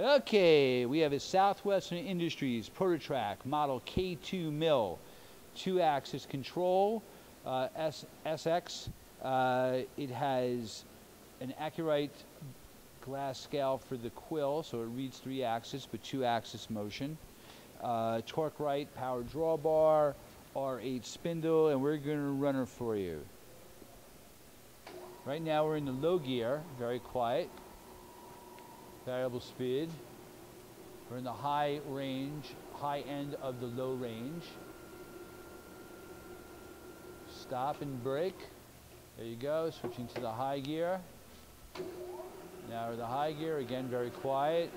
Okay, we have a Southwestern Industries ProtoTRAK Model K2 mill, two-axis control, uh, S SX. Uh, it has an Acu-Rite glass scale for the quill, so it reads three axis, but two axis motion. Uh, TorqueRite power drawbar, R8 spindle, and we're going to run her for you. Right now we're in the low gear, very quiet variable speed. We're in the high range, high end of the low range. Stop and brake. There you go, switching to the high gear. Now the high gear, again very quiet.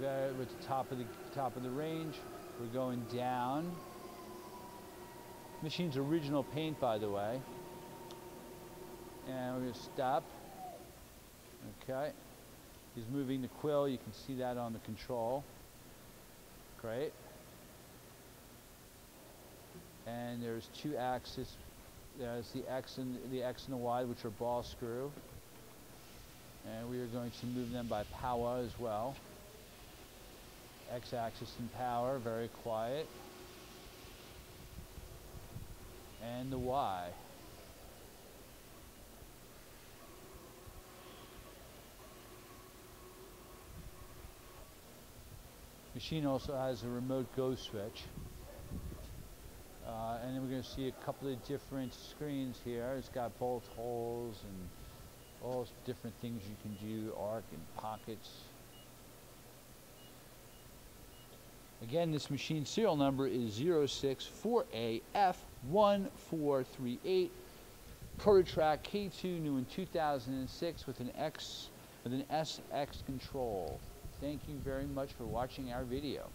Very, with the top of the top of the range. We're going down. Machine's original paint by the way. And we're to stop. Okay. He's moving the quill. You can see that on the control. Great. And there's two axes. There's the X and the X and the Y, which are ball screw. And we are going to move them by power as well. X-axis and power, very quiet. And the Y. machine also has a remote go switch. Uh, and then we're going to see a couple of different screens here. It's got bolt holes and all different things you can do, arc and pockets. Again, this machine serial number is 064AF1438. ProtoTRAK K2 new in 2006 with an X with an SX control. Thank you very much for watching our video.